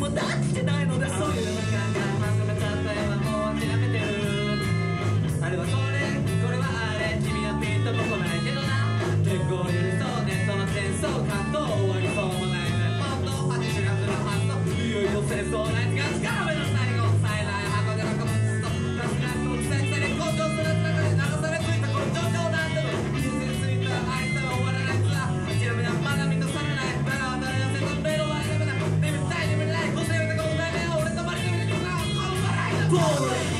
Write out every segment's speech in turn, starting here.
も出してないので glory.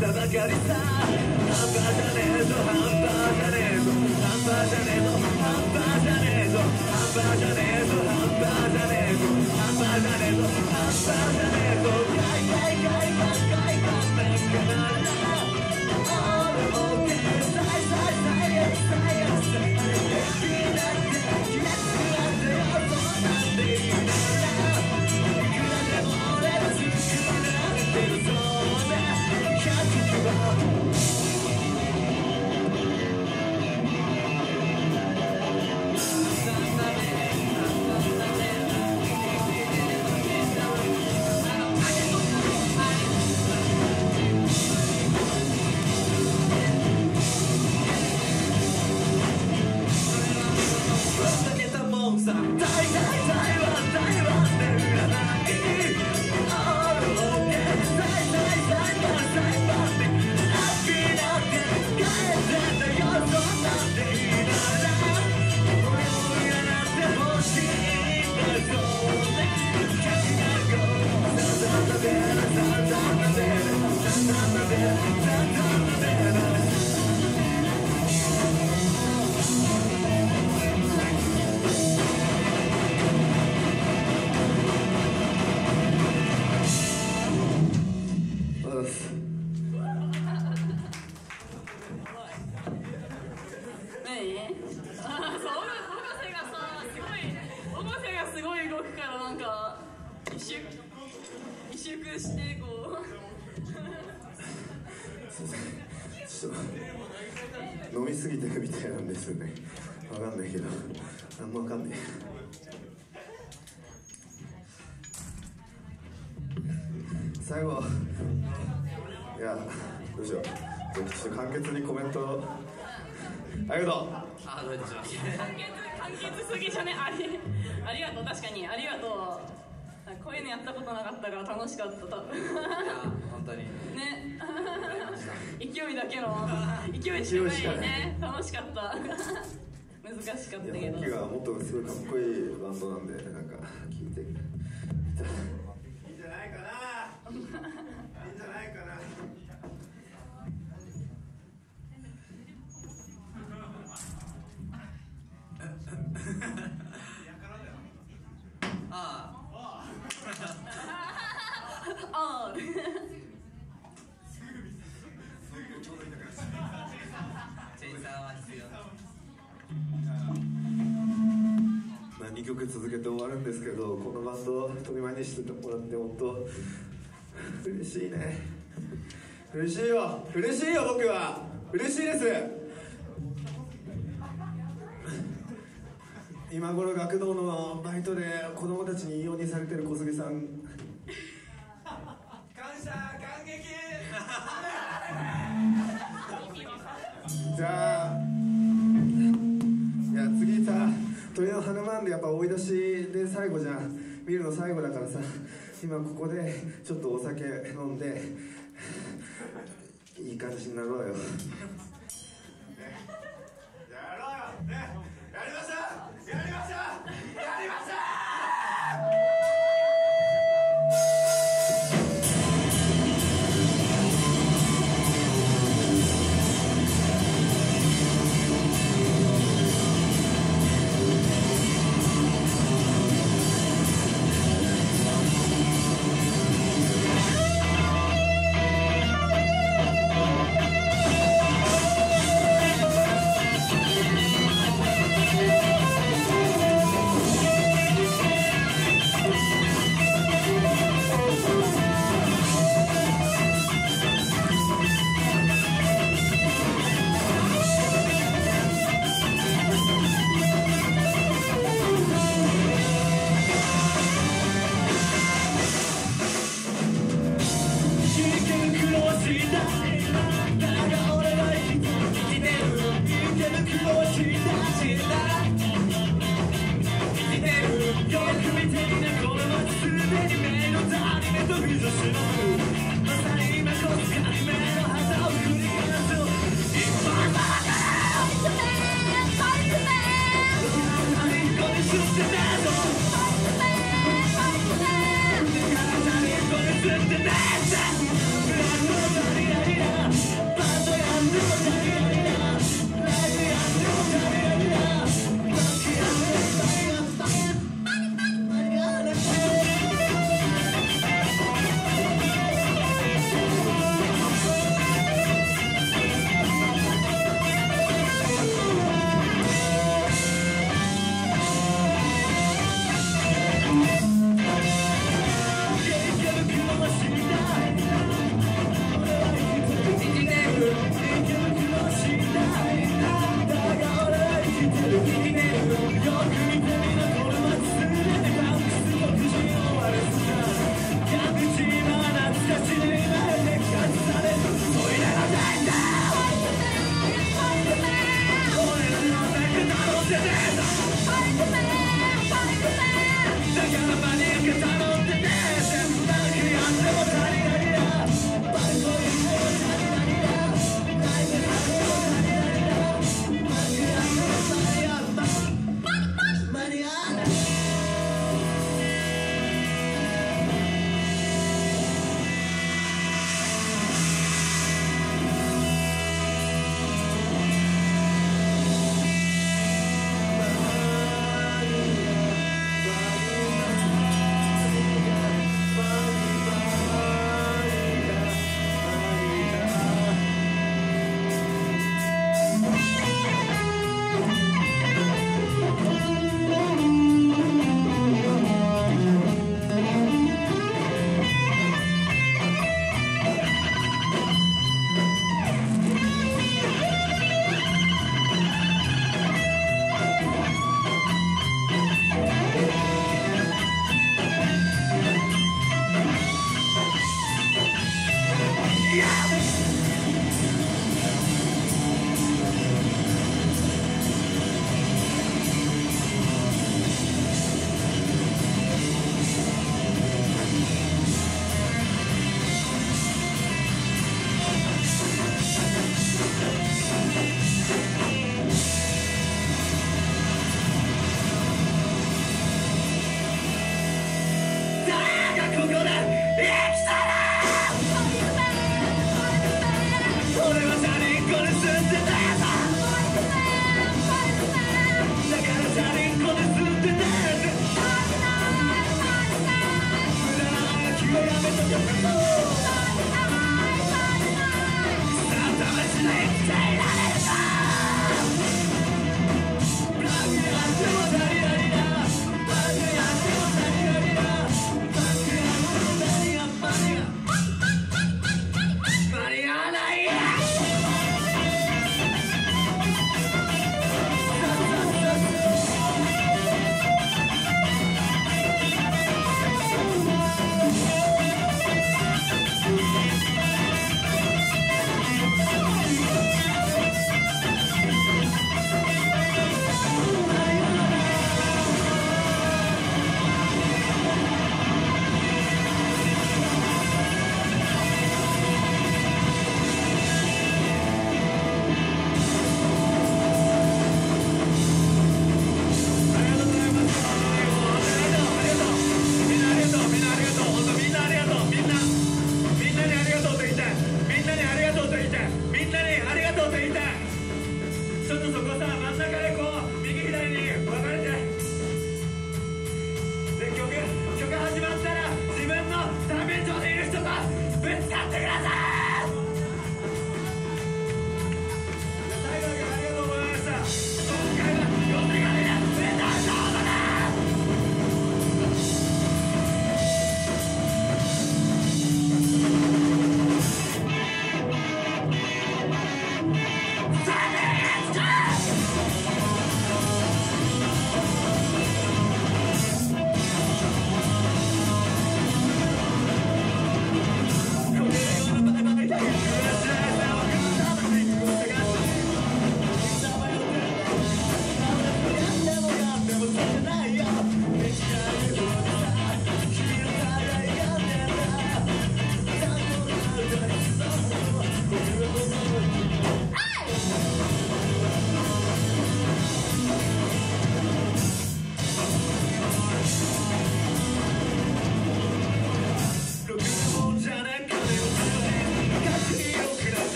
たばかりさ。半端じゃねえぞ半端じゃねえぞ半端じゃねえぞ半端じゃねえぞ半端じゃねえぞ半端じゃねえぞ半端じゃねえぞ半端じゃねえぞ何あそう音声がさすごい音声がすごい動くからなんか一周一周してこうちょっと飲みすぎてるみたいなんですよね。わかんないけど。あんまわかんない。最後いやどうしよう。ちょっと簡潔にコメントありがとう。あどうでしょう簡潔簡潔すぎじゃね。ありありがとう。確かにありがとう。こういうのやったことなかったから楽しかった多分いや本当にね。勢いだけの勢いしかないね。楽しかった。難難しかったいけど。や本気がもっとすごいかっこいいバンドなんでなんか聞いていいんじゃないかなあー。あチェイサーは必要まあ、2曲続けて終わるんですけどこのバンド飛び前にしてもらって本当。嬉しいね。嬉しいよ。嬉しいよ僕は。嬉しいです。今頃学童のバイトで子供たちに異様にされてる小杉さん。見るの最後だからさ今ここでちょっとお酒飲んでいい感じになろうよ。the night.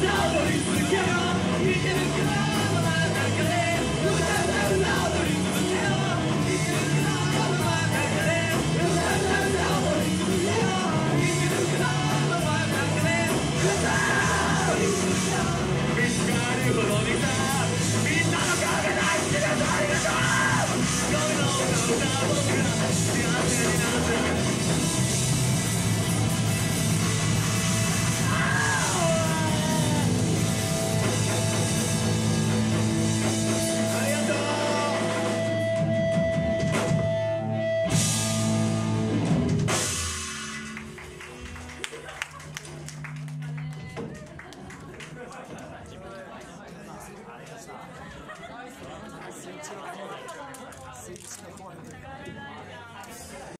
見